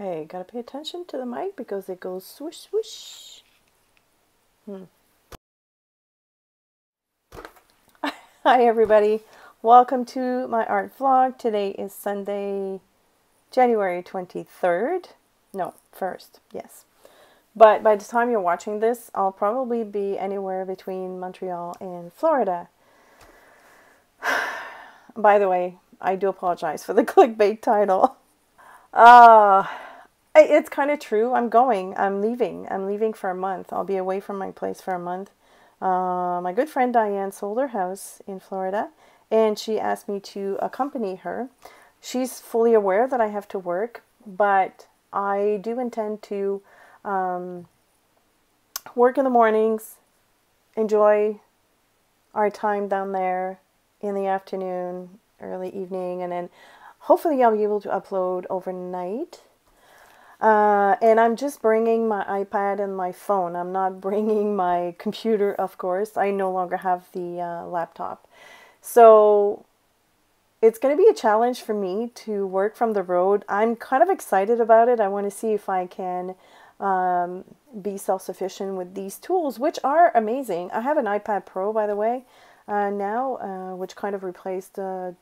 Okay, gotta pay attention to the mic because it goes swoosh swoosh. Hmm. Hi everybody, welcome to my art vlog. Today is Sunday, January 23rd. No, 1st, yes. But by the time you're watching this, I'll probably be anywhere between Montreal and Florida. by the way, I do apologize for the clickbait title. Uh, it's kind of true. I'm going. I'm leaving. I'm leaving for a month. I'll be away from my place for a month. Uh, my good friend Diane sold her house in Florida and she asked me to accompany her. She's fully aware that I have to work, but I do intend to um, work in the mornings, enjoy our time down there in the afternoon, early evening, and then hopefully I'll be able to upload overnight. Uh, and I'm just bringing my iPad and my phone. I'm not bringing my computer, of course. I no longer have the uh, laptop. So it's going to be a challenge for me to work from the road. I'm kind of excited about it. I want to see if I can um, be self sufficient with these tools, which are amazing. I have an iPad Pro, by the way, uh, now, uh, which kind of replaced the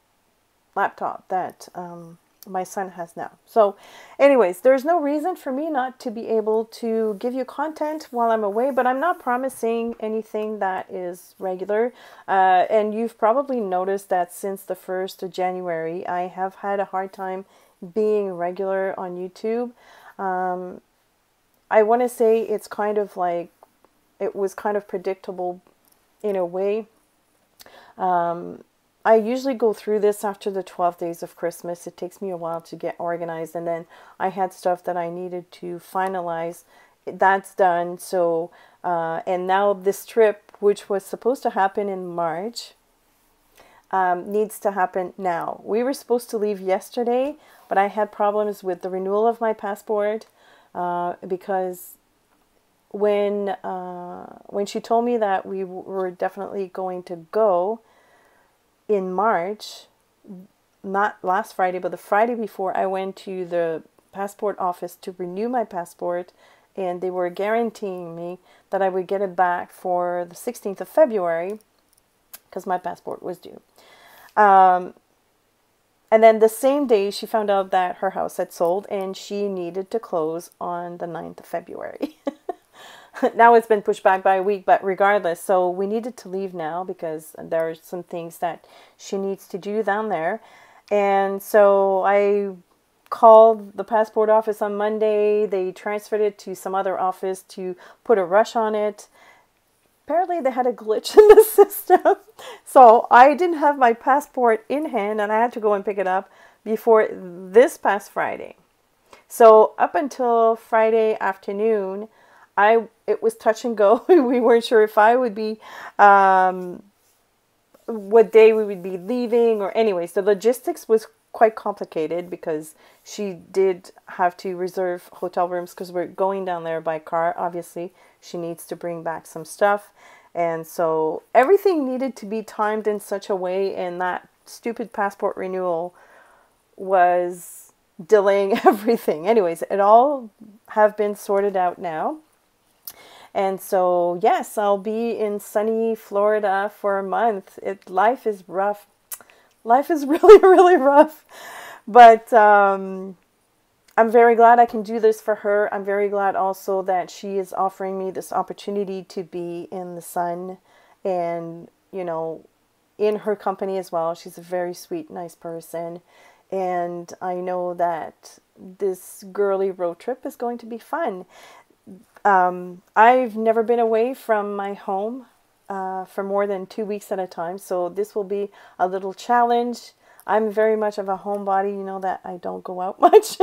laptop that um, my son has now. So, anyways, there's no reason for me not to be able to give you content while I'm away, but I'm not promising anything that is regular. Uh, and you've probably noticed that since the 1st of January, I have had a hard time being regular on YouTube. Um, I want to say it's kind of like it was kind of predictable in a way. Um, I usually go through this after the 12 days of Christmas. It takes me a while to get organized, and then I had stuff that I needed to finalize. That's done. So, uh, and now this trip, which was supposed to happen in March, um, needs to happen now. We were supposed to leave yesterday, but I had problems with the renewal of my passport uh, because when uh, when she told me that we were definitely going to go in March, not last Friday, but the Friday before, I went to the passport office to renew my passport, and they were guaranteeing me that I would get it back for the 16th of February because my passport was due. Um, and then the same day, she found out that her house had sold and she needed to close on the 9th of February. now it's been pushed back by a week, but regardless, so we needed to leave now because there are some things that she needs to do down there. And so I called the passport office on Monday. They transferred it to some other office to put a rush on it. Apparently, they had a glitch in the system. So I didn't have my passport in hand and I had to go and pick it up before this past Friday. So, up until Friday afternoon, I it was touch and go. we weren't sure if I would be um, what day we would be leaving or anyways the logistics was quite complicated because she did have to reserve hotel rooms because we're going down there by car obviously. She needs to bring back some stuff. And so everything needed to be timed in such a way and that stupid passport renewal was delaying everything. Anyways it all have been sorted out now and so, yes, I'll be in sunny Florida for a month. It life is rough. Life is really, really rough. But um, I'm very glad I can do this for her. I'm very glad also that she is offering me this opportunity to be in the sun and, you know, in her company as well. She's a very sweet, nice person. And I know that this girly road trip is going to be fun. Um, I've never been away from my home uh, for more than two weeks at a time, so this will be a little challenge. I'm very much of a homebody, you know that I don't go out much.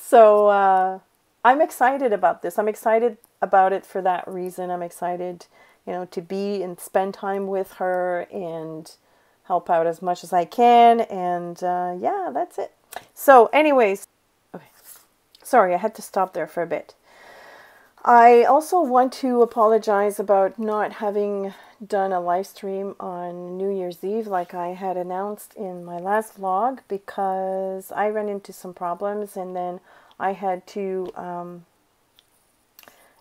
so uh, I'm excited about this. I'm excited about it for that reason. I'm excited, you know, to be and spend time with her and help out as much as I can. And uh, yeah, that's it. So, anyways, okay. Sorry, I had to stop there for a bit. I also want to apologize about not having done a live stream on New Year's Eve like I had announced in my last vlog because I ran into some problems and then I had to um,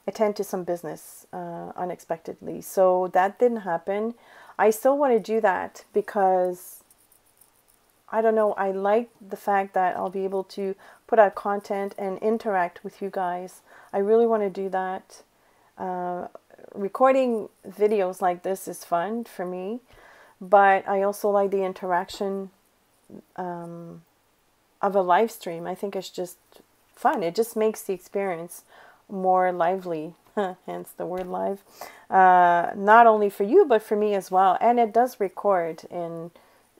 attend to some business uh, unexpectedly. So that didn't happen. I still want to do that because I don't know, I like the fact that I'll be able to put out content and interact with you guys. I really want to do that. Uh, recording videos like this is fun for me, but I also like the interaction um, of a live stream. I think it's just fun. It just makes the experience more lively, hence the word live. Uh, not only for you, but for me as well. And it does record, and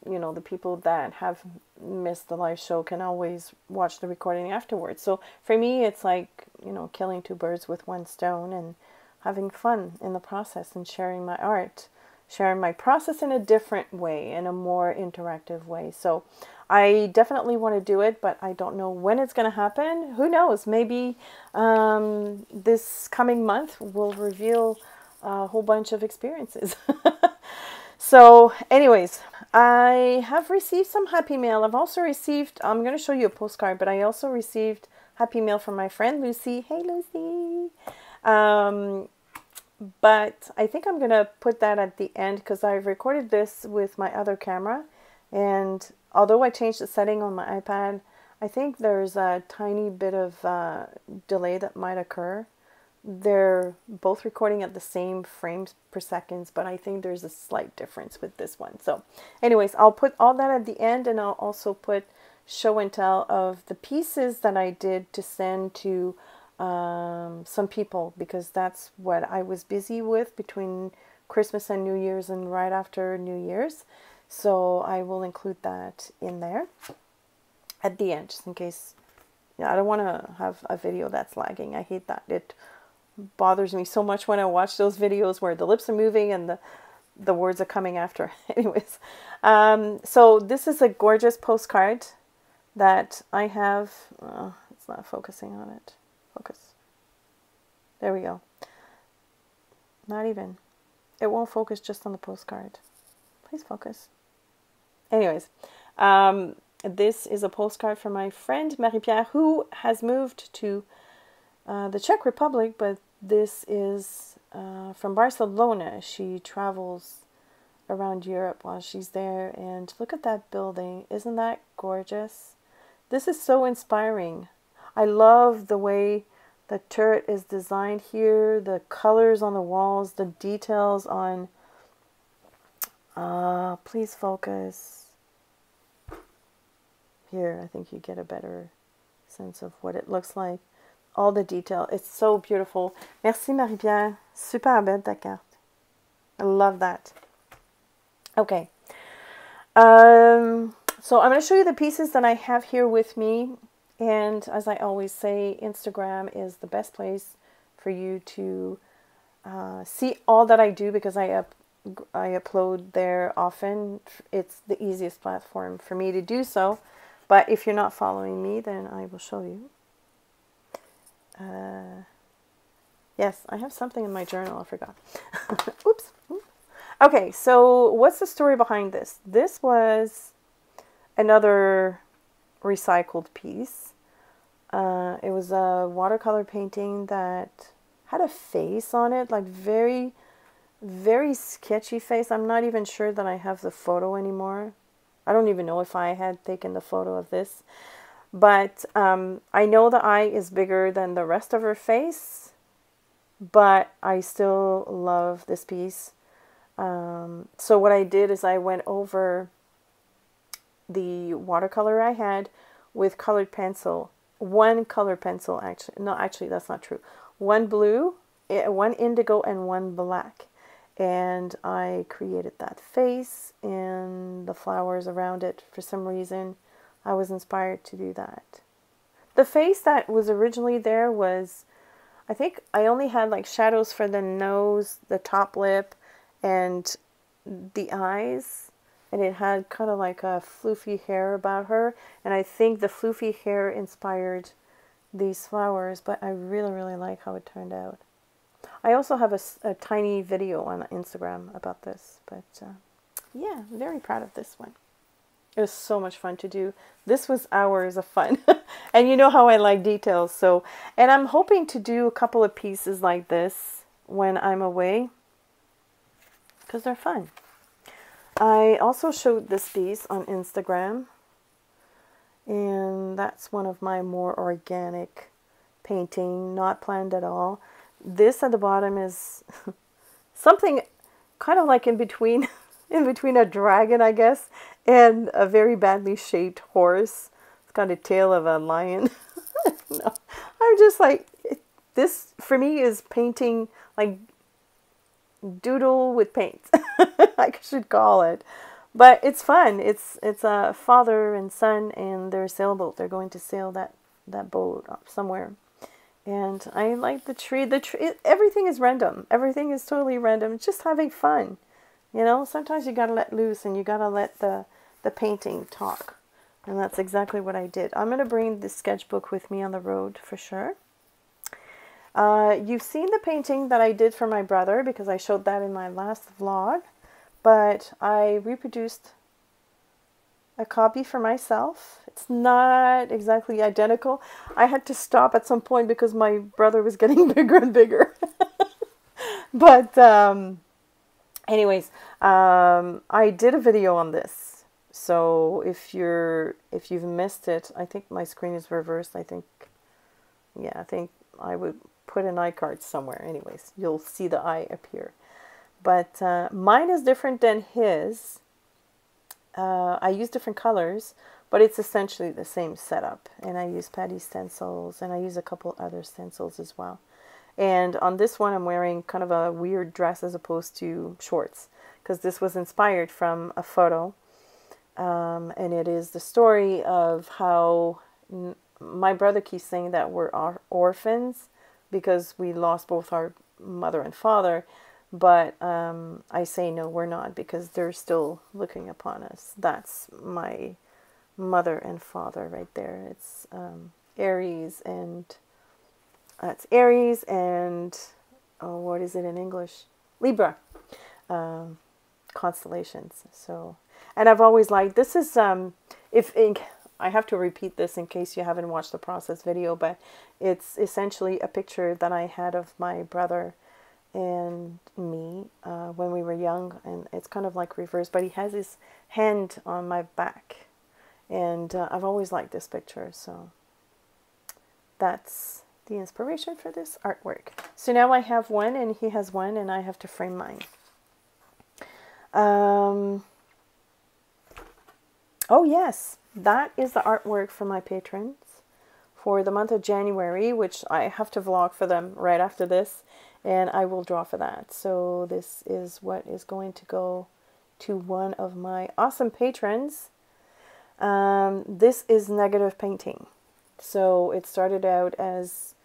you know, the people that have missed the live show can always watch the recording afterwards. So for me, it's like, you know, killing two birds with one stone and having fun in the process and sharing my art, sharing my process in a different way, in a more interactive way. So I definitely want to do it, but I don't know when it's going to happen. Who knows? Maybe um, this coming month will reveal a whole bunch of experiences. so, anyways, I have received some happy mail. I've also received, I'm going to show you a postcard, but I also received happy mail from my friend Lucy. Hey, Lucy. Um, but I think I'm going to put that at the end because I've recorded this with my other camera and although I changed the setting on my iPad, I think there's a tiny bit of uh, delay that might occur. They're both recording at the same frames per seconds, but I think there's a slight difference with this one. So anyways, I'll put all that at the end and I'll also put show and tell of the pieces that I did to send to um, some people because that's what I was busy with between Christmas and New Year's and right after New Year's. So I will include that in there at the end, just in case. Yeah, I don't want to have a video that's lagging. I hate that. It bothers me so much when I watch those videos where the lips are moving and the the words are coming after. Anyways, um, so this is a gorgeous postcard that I have. Uh, it's not focusing on it. Focus. There we go. Not even. It won't focus just on the postcard. Please focus. Anyways, um, this is a postcard from my friend Marie-Pierre who has moved to uh, the Czech Republic, but this is uh, from Barcelona. She travels around Europe while she's there, and look at that building. Isn't that gorgeous? This is so inspiring. I love the way the turret is designed here, the colors on the walls, the details on. Uh, please focus here, I think you get a better sense of what it looks like. All the detail. It's so beautiful. Merci Marie-Pierre. Super belle ta carte. I love that. Okay. Um, so I'm going to show you the pieces that I have here with me. And as I always say, Instagram is the best place for you to uh, see all that I do because I up, I upload there often. It's the easiest platform for me to do so. But if you're not following me, then I will show you. Uh, yes, I have something in my journal. I forgot. Oops. Okay, so what's the story behind this? This was another recycled piece. Uh, it was a watercolor painting that had a face on it, like very, very sketchy face. I'm not even sure that I have the photo anymore. I don't even know if I had taken the photo of this. But um, I know the eye is bigger than the rest of her face. But I still love this piece. Um, so what I did is I went over the watercolor I had with colored pencil. One colored pencil, actually. No, actually, that's not true. One blue, eh, one indigo, and one black and I created that face and the flowers around it for some reason. I was inspired to do that. The face that was originally there was, I think I only had like shadows for the nose, the top lip, and the eyes. And it had kind of like a floofy hair about her. And I think the floofy hair inspired these flowers, but I really, really like how it turned out. I also have a, a tiny video on Instagram about this, but uh, yeah, very proud of this one. It was so much fun to do. This was hours of fun. and you know how I like details. So, and I'm hoping to do a couple of pieces like this when I'm away because they're fun. I also showed this piece on Instagram and that's one of my more organic painting, not planned at all. This at the bottom is something kind of like in between in between a dragon, I guess, and a very badly shaped horse. It's got a tail of a lion. no, I'm just like, this for me is painting like doodle with paint. I should call it. But it's fun. It's it's a father and son and their sailboat. They're going to sail that that boat somewhere. And I like the tree. The tree. Everything is random. Everything is totally random. It's just having fun. You know, sometimes you got to let loose and you got to let the, the painting talk. And that's exactly what I did. I'm going to bring the sketchbook with me on the road for sure. Uh, you've seen the painting that I did for my brother because I showed that in my last vlog. But I reproduced a copy for myself. It's not exactly identical. I had to stop at some point because my brother was getting bigger and bigger. but um, anyways, um, I did a video on this. So if you're if you've missed it, I think my screen is reversed. I think, yeah, I think I would put an iCard somewhere. Anyways, you'll see the eye appear. But uh, mine is different than his. Uh, I use different colors, but it's essentially the same setup. And I use Patty stencils, and I use a couple other stencils as well. And on this one, I'm wearing kind of a weird dress as opposed to shorts because this was inspired from a photo. Um, and it is the story of how my brother keeps saying that we're orphans because we lost both our mother and father. But um, I say no, we're not because they're still looking upon us. That's my mother and father right there. It's um, Aries and that's Aries and oh, what is it in English? Libra um, constellations. So, and I've always liked this is um, if in, I have to repeat this in case you haven't watched the process video, but it's essentially a picture that I had of my brother and me uh, when we were young, and it's kind of like reverse, but he has his hand on my back, and uh, I've always liked this picture, so that's the inspiration for this artwork. So now I have one and he has one and I have to frame mine. Um, oh yes, that is the artwork for my patrons for the month of January, which I have to vlog for them right after this and I will draw for that. So this is what is going to go to one of my awesome patrons. Um, this is negative painting. So it started out as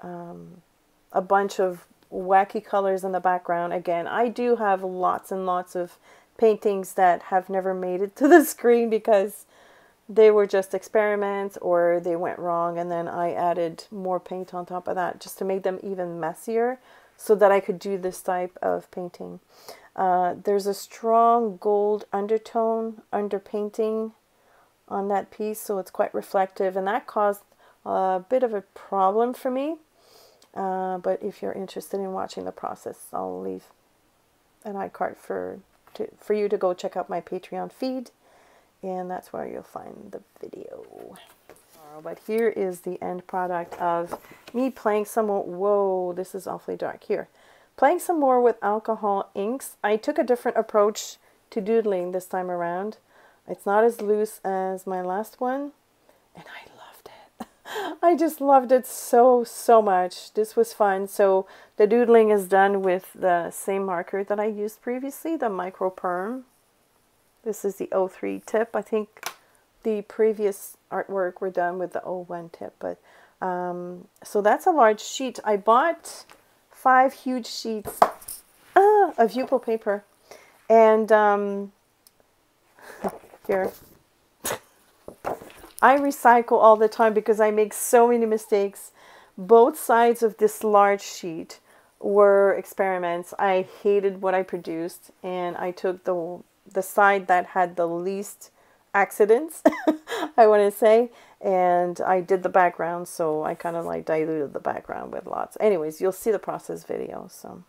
um, a bunch of wacky colors in the background. Again, I do have lots and lots of paintings that have never made it to the screen because they were just experiments or they went wrong and then I added more paint on top of that just to make them even messier so that I could do this type of painting. Uh, there's a strong gold undertone underpainting on that piece so it's quite reflective and that caused a bit of a problem for me uh, but if you're interested in watching the process, I'll leave an iCard for to, for you to go check out my Patreon feed, and that's where you'll find the video. But here is the end product of me playing some more. Whoa, this is awfully dark here. Playing some more with alcohol inks. I took a different approach to doodling this time around. It's not as loose as my last one, and I I just loved it so, so much. This was fun. So the doodling is done with the same marker that I used previously, the Micro Perm. This is the 03 tip. I think the previous artwork were done with the 01 tip. But um, So that's a large sheet. I bought five huge sheets ah, of Yupo paper. And um, here, I recycle all the time because I make so many mistakes. Both sides of this large sheet were experiments. I hated what I produced and I took the the side that had the least accidents, I want to say. And I did the background, so I kind of like diluted the background with lots. Anyways, you'll see the process video. So,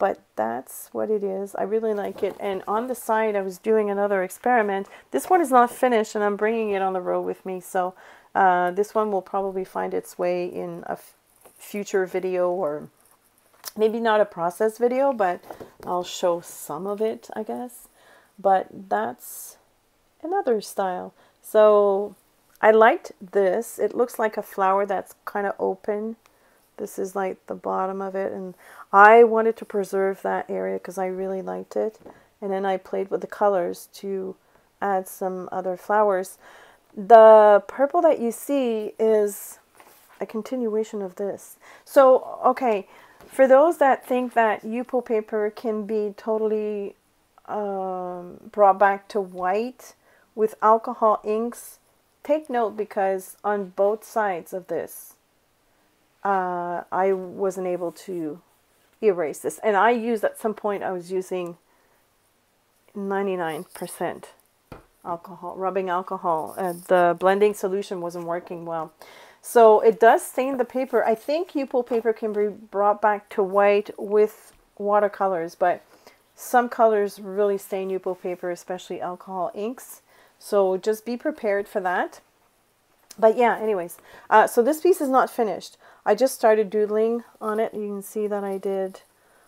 but that's what it is. I really like it. And on the side, I was doing another experiment. This one is not finished, and I'm bringing it on the road with me. So uh, this one will probably find its way in a future video or maybe not a process video, but I'll show some of it, I guess. But that's another style. So I liked this. It looks like a flower that's kind of open. This is like the bottom of it. And I wanted to preserve that area because I really liked it. And then I played with the colors to add some other flowers. The purple that you see is a continuation of this. So, okay, for those that think that Yupo paper can be totally um, brought back to white with alcohol inks, take note because on both sides of this, uh, I wasn't able to erase this. And I used at some point, I was using 99% alcohol, rubbing alcohol. and the blending solution wasn't working well. So it does stain the paper. I think Yupo paper can be brought back to white with watercolors, but some colors really stain Yupo paper, especially alcohol inks. So just be prepared for that. But yeah, anyways, uh, so this piece is not finished. I just started doodling on it. You can see that I did,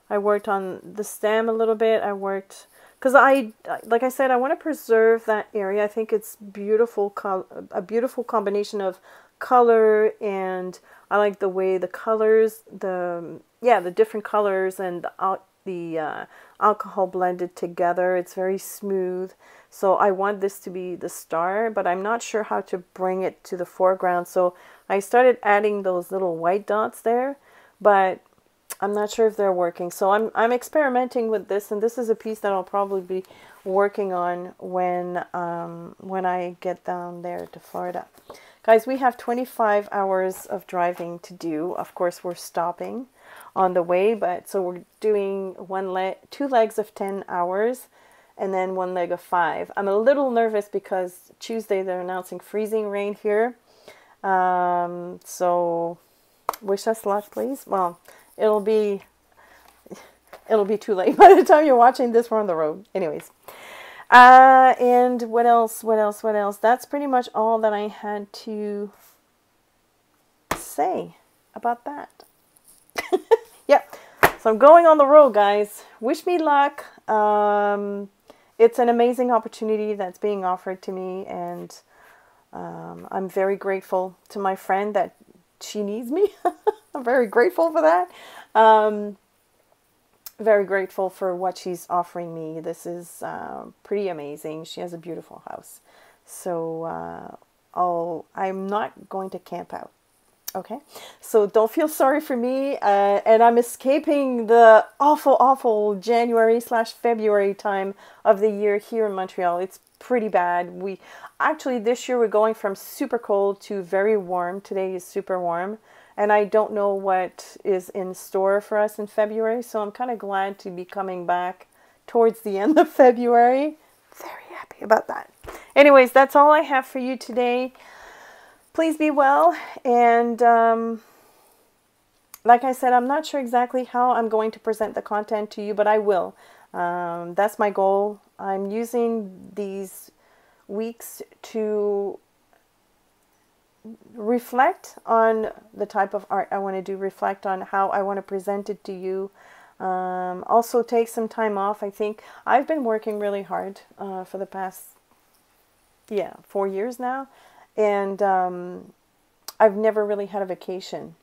I worked on the stem a little bit. I worked, because I, like I said, I want to preserve that area. I think it's beautiful, a beautiful combination of color and I like the way the colors, the yeah, the different colors and the, the uh, alcohol blended together. It's very smooth. So I want this to be the star, but I'm not sure how to bring it to the foreground. So I started adding those little white dots there, but I'm not sure if they're working. So I'm, I'm experimenting with this, and this is a piece that I'll probably be working on when, um, when I get down there to Florida. Guys, we have 25 hours of driving to do. Of course, we're stopping on the way, but so we're doing one leg, two legs of 10 hours and then one leg of five. I'm a little nervous because Tuesday they're announcing freezing rain here. Um, so wish us luck, please. Well, it'll be it'll be too late by the time you're watching this. We're on the road, anyways. Uh, and what else? What else? What else? That's pretty much all that I had to say about that. So I'm going on the road, guys. Wish me luck. Um, it's an amazing opportunity that's being offered to me, and um, I'm very grateful to my friend that she needs me. I'm very grateful for that. Um, very grateful for what she's offering me. This is uh, pretty amazing. She has a beautiful house. So uh, I'll, I'm not going to camp out. Okay, so don't feel sorry for me. Uh, and I'm escaping the awful, awful January slash February time of the year here in Montreal. It's pretty bad. We actually this year we're going from super cold to very warm. Today is super warm and I don't know what is in store for us in February. So I'm kind of glad to be coming back towards the end of February. Very happy about that. Anyways, that's all I have for you today. Please be well. And um, like I said, I'm not sure exactly how I'm going to present the content to you, but I will. Um, that's my goal. I'm using these weeks to reflect on the type of art I want to do, reflect on how I want to present it to you. Um, also, take some time off. I think I've been working really hard uh, for the past, yeah, four years now, and um, I've never really had a vacation.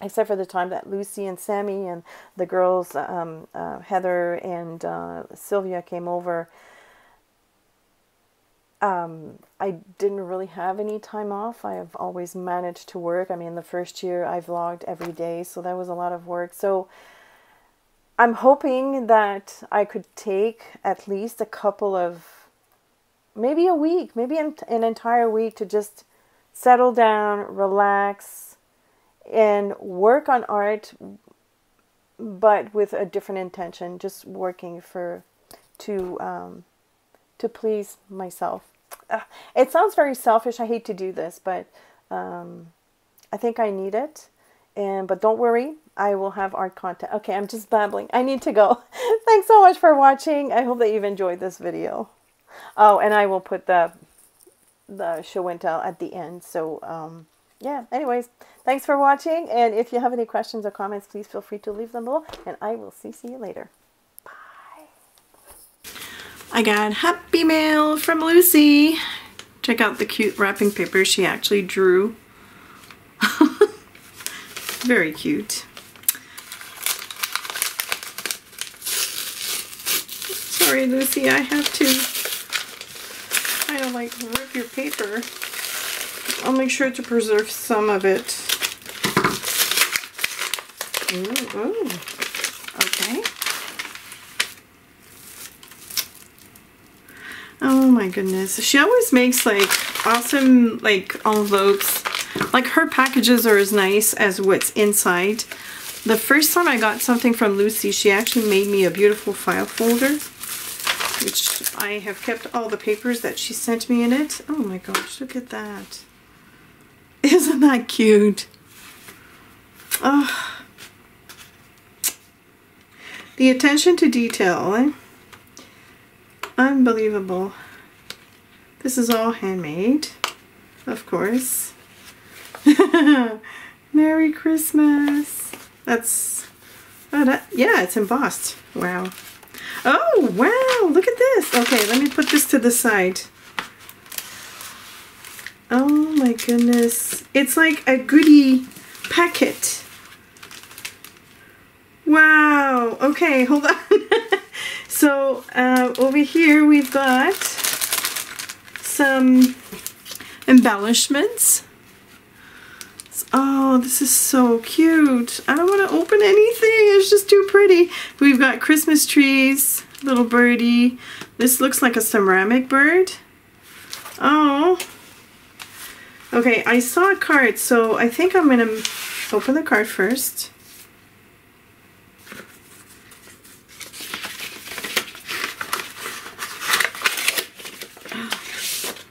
Except for the time that Lucy and Sammy and the girls, um, uh, Heather and uh, Sylvia, came over um, I didn't really have any time off. I have always managed to work. I mean, the first year I vlogged every day, so that was a lot of work. So I'm hoping that I could take at least a couple of, maybe a week, maybe an, an entire week to just settle down, relax, and work on art, but with a different intention, just working for, to, um, to please myself. Uh, it sounds very selfish. I hate to do this, but um, I think I need it. And but don't worry, I will have art content. Okay, I'm just babbling. I need to go. Thanks so much for watching. I hope that you've enjoyed this video. Oh, and I will put the the show and tell at the end. So um, yeah. Anyways, thanks for watching. And if you have any questions or comments, please feel free to leave them below. And I will see, see you later. Bye. I got happy mail from Lucy. Check out the cute wrapping paper she actually drew. Very cute. Sorry, Lucy, I have to kind of like rip your paper. I'll make sure to preserve some of it. Ooh, ooh. Okay. Oh my goodness. She always makes like awesome like envelopes like her packages are as nice as what's inside. The first time I got something from Lucy, she actually made me a beautiful file folder, which I have kept all the papers that she sent me in it. Oh my gosh, look at that. Isn't that cute? Oh. The attention to detail, eh? Unbelievable. This is all handmade, of course. Merry Christmas. That's, oh, that, yeah, it's embossed. Wow. Oh, wow, look at this. Okay, let me put this to the side. Oh my goodness. It's like a goodie packet. Wow. Okay, hold on. so uh, over here we've got some embellishments. Oh, this is so cute. I don't want to open anything. It's just too pretty. We've got Christmas trees, little birdie. This looks like a ceramic bird. Oh. Okay, I saw a card, so I think I'm going to open the card first.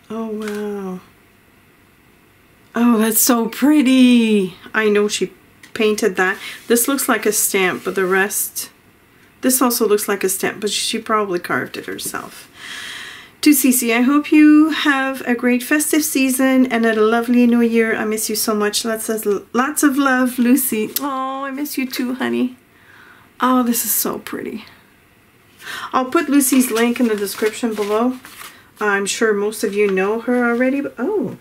Oh, wow. Oh, that's so pretty. I know she painted that. This looks like a stamp, but the rest... This also looks like a stamp, but she probably carved it herself. To CeeCee, I hope you have a great festive season and a lovely new year. I miss you so much. Lots of, lots of love, Lucy. Oh, I miss you too, honey. Oh, this is so pretty. I'll put Lucy's link in the description below. I'm sure most of you know her already, but oh,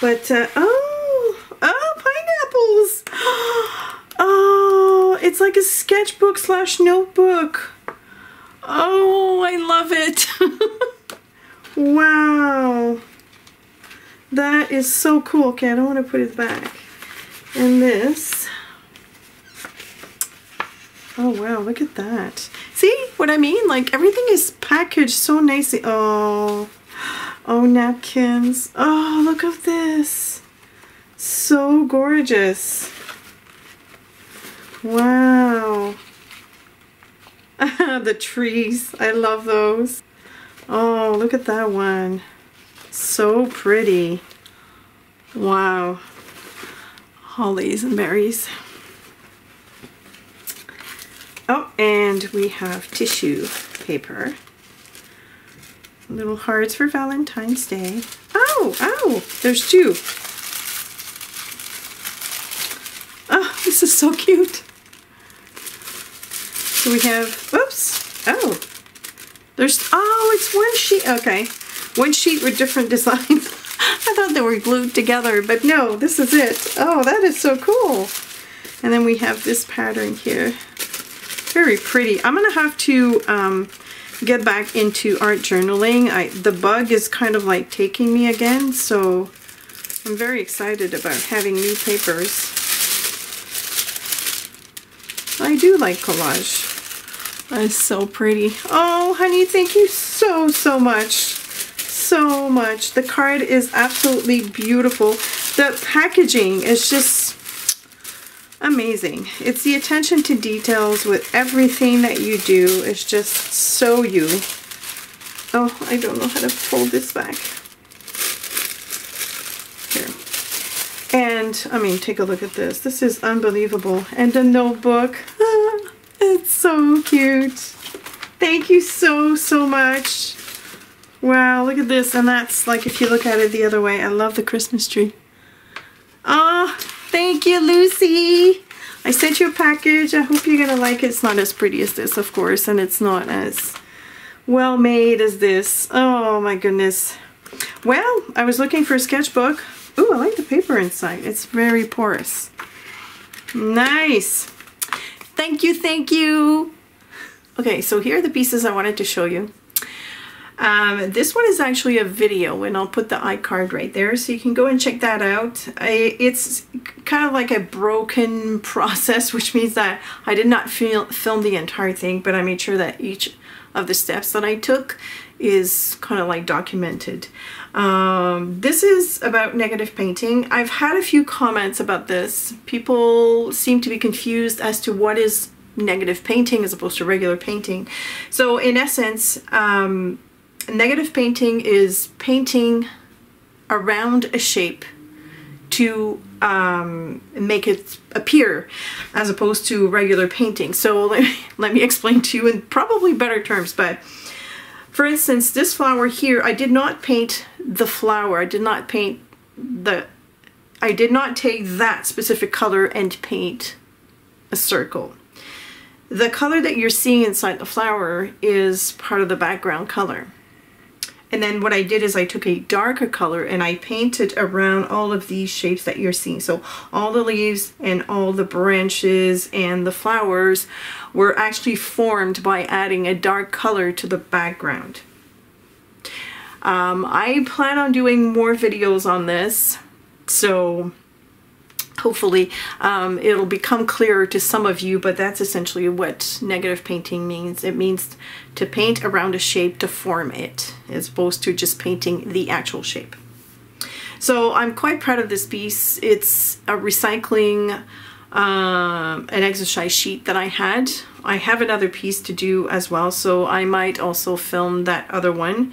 but, uh, oh, oh, pineapples. Oh, it's like a sketchbook slash notebook. Oh, I love it. wow. That is so cool. Okay, I don't want to put it back. And this. Oh, wow, look at that. See what I mean? Like, everything is packaged so nicely. Oh, Oh, napkins. Oh, look at this. So gorgeous. Wow. the trees. I love those. Oh, look at that one. So pretty. Wow. Hollies and berries. Oh, and we have tissue paper. Little hearts for Valentine's Day. Oh, oh, there's two. Oh, this is so cute. So we have, oops, oh, there's, oh, it's one sheet, okay. One sheet with different designs. I thought they were glued together, but no, this is it. Oh, that is so cool. And then we have this pattern here. Very pretty. I'm going to have to um, get back into art journaling. I, the bug is kind of like taking me again, so I'm very excited about having new papers. I do like collage. That's so pretty. Oh, honey, thank you so, so much. So much. The card is absolutely beautiful. The packaging is just amazing. It's the attention to details with everything that you do. It's just so you. Oh, I don't know how to fold this back. Here. And, I mean, take a look at this. This is unbelievable. And the notebook. it's so cute. Thank you so, so much. Wow, look at this. And that's like if you look at it the other way. I love the Christmas tree. Thank you, Lucy. I sent you a package. I hope you're going to like it. It's not as pretty as this, of course, and it's not as well made as this. Oh my goodness. Well, I was looking for a sketchbook. Ooh, I like the paper inside. It's very porous. Nice. Thank you, thank you. Okay, so here are the pieces I wanted to show you. Um, this one is actually a video and I'll put the iCard right there so you can go and check that out. I, it's kind of like a broken process which means that I did not fil film the entire thing but I made sure that each of the steps that I took is kind of like documented. Um, this is about negative painting. I've had a few comments about this. People seem to be confused as to what is negative painting as opposed to regular painting. So in essence, um, negative painting is painting around a shape to um, make it appear as opposed to regular painting. So let me, let me explain to you in probably better terms, but for instance, this flower here, I did not paint the flower. I did not paint the, I did not take that specific color and paint a circle. The color that you're seeing inside the flower is part of the background color. And then what I did is I took a darker color and I painted around all of these shapes that you're seeing. So all the leaves and all the branches and the flowers were actually formed by adding a dark color to the background. Um, I plan on doing more videos on this. So hopefully um, it'll become clearer to some of you, but that's essentially what negative painting means. It means to paint around a shape to form it, as opposed to just painting the actual shape. So I'm quite proud of this piece. It's a recycling um, an exercise sheet that I had. I have another piece to do as well, so I might also film that other one.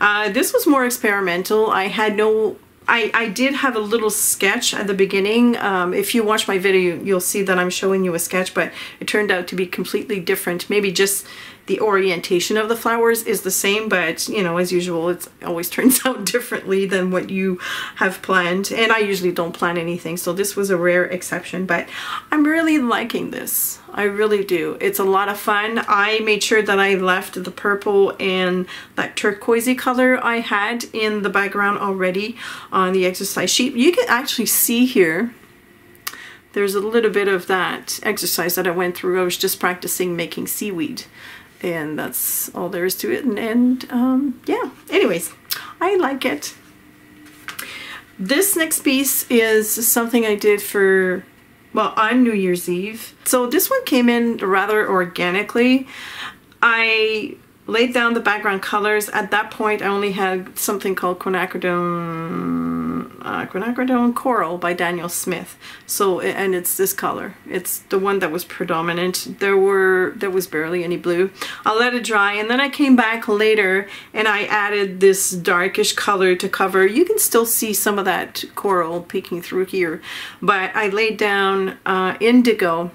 Uh, this was more experimental. I had no I, I did have a little sketch at the beginning. Um, if you watch my video, you'll see that I'm showing you a sketch, but it turned out to be completely different. Maybe just the orientation of the flowers is the same, but you know, as usual, it always turns out differently than what you have planned. And I usually don't plan anything, so this was a rare exception, but I'm really liking this. I really do. It's a lot of fun. I made sure that I left the purple and that turquoisey color I had in the background already on the exercise sheet. You can actually see here there's a little bit of that exercise that I went through. I was just practicing making seaweed and that's all there is to it. And, and um, yeah. Anyways I like it. This next piece is something I did for well on New Year's Eve. So this one came in rather organically. I laid down the background colors. At that point I only had something called quinacridone uh, quinacridone coral by Daniel Smith. So, and it's this color. It's the one that was predominant. There were, there was barely any blue. I let it dry and then I came back later and I added this darkish color to cover. You can still see some of that coral peeking through here, but I laid down uh, indigo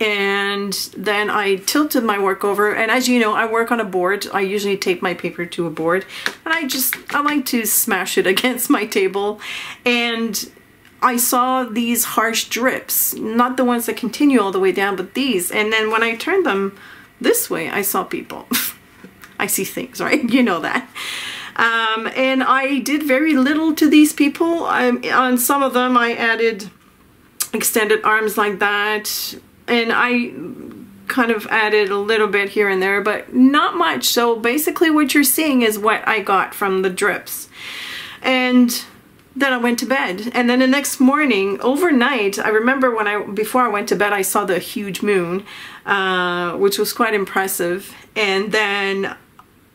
and then I tilted my work over and as you know I work on a board. I usually tape my paper to a board and I just I like to smash it against my table. And I saw these harsh drips not the ones that continue all the way down but these. And then when I turned them this way I saw people. I see things right? You know that. Um, and I did very little to these people. I, on some of them I added extended arms like that and I kind of added a little bit here and there, but not much. So basically what you're seeing is what I got from the drips. And then I went to bed. And then the next morning, overnight, I remember when I, before I went to bed, I saw the huge moon, uh, which was quite impressive. And then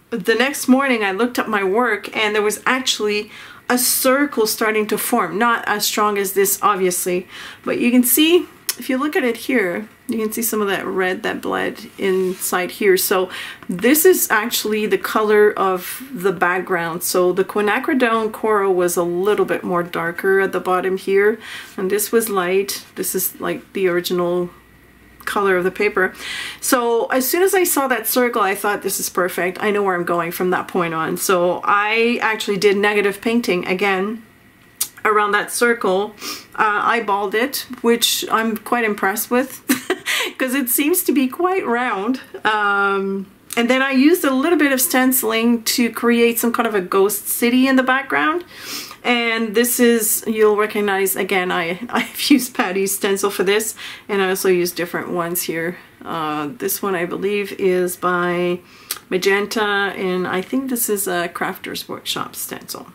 the next morning I looked up my work and there was actually a circle starting to form. Not as strong as this, obviously, but you can see if you look at it here, You can see some of that red that bled inside here. So this is actually the color of the background. So the quinacridone coral was a little bit more darker at the bottom here. And this was light. This is like the original color of the paper. So as soon as I saw that circle, I thought this is perfect. I know where I'm going from that point on. So I actually did negative painting again around that circle. Uh, eyeballed it, which I'm quite impressed with because it seems to be quite round. Um, and then I used a little bit of stenciling to create some kind of a ghost city in the background. And this is, you'll recognize, again, I, I've used Patty's stencil for this, and I also use different ones here. Uh, this one, I believe, is by Magenta, and I think this is a Crafter's Workshop stencil.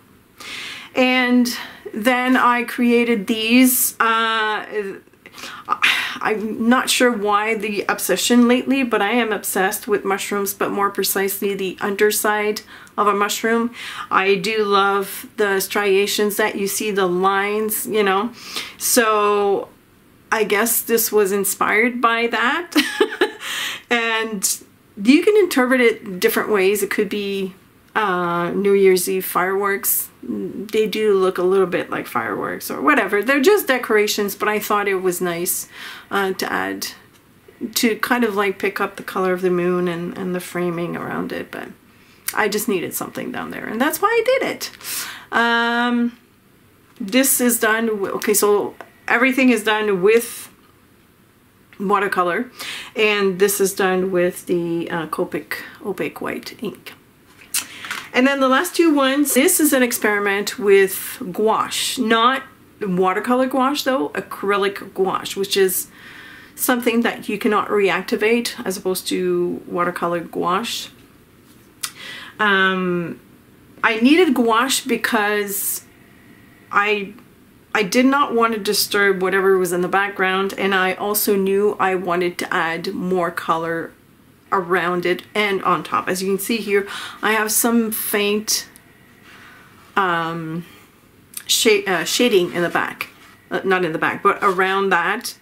And then I created these. Uh, I'm not sure why the obsession lately, but I am obsessed with mushrooms, but more precisely the underside of a mushroom. I do love the striations that you see, the lines, you know. So I guess this was inspired by that. and you can interpret it different ways. It could be uh, New Year's Eve fireworks. They do look a little bit like fireworks or whatever. They're just decorations, but I thought it was nice uh, to add, to kind of like pick up the color of the moon and, and the framing around it. But I just needed something down there and that's why I did it. Um, this is done, okay, so everything is done with watercolor and this is done with the uh, Copic opaque white ink. And then the last two ones, this is an experiment with gouache, not watercolor gouache though, acrylic gouache, which is something that you cannot reactivate as opposed to watercolor gouache. Um, I needed gouache because I I did not want to disturb whatever was in the background and I also knew I wanted to add more color around it and on top. As you can see here, I have some faint um, uh, shading in the back. Uh, not in the back, but around that.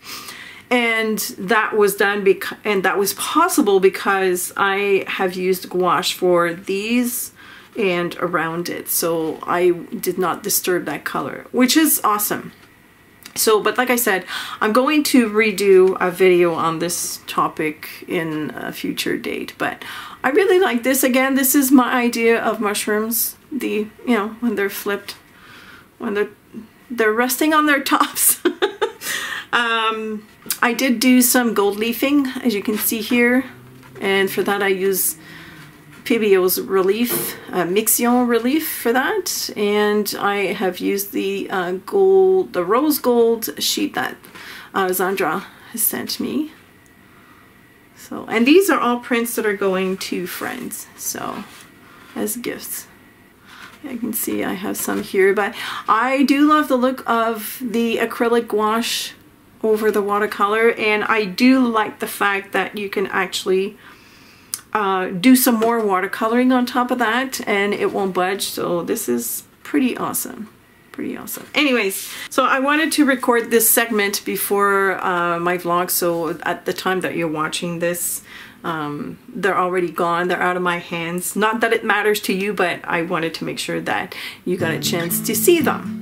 And that was done because, and that was possible because I have used gouache for these and around it. So I did not disturb that color, which is awesome. So, but like I said, I'm going to redo a video on this topic in a future date, but I really like this. Again, this is my idea of mushrooms. The, you know, when they're flipped, when they're, they're resting on their tops. um, I did do some gold leafing, as you can see here. And for that I use Pebeo's Relief, uh, Mixtion Relief for that. And I have used the uh, gold, the rose gold sheet that uh, Zandra has sent me. So, and these are all prints that are going to friends, so as gifts. I can see I have some here, but I do love the look of the acrylic gouache over the watercolor, and I do like the fact that you can actually uh, do some more watercoloring on top of that and it won't budge. So this is pretty awesome. Pretty awesome. Anyways so I wanted to record this segment before uh, my vlog. So at the time that you're watching this um, they're already gone. They're out of my hands. Not that it matters to you but I wanted to make sure that you got a chance to see them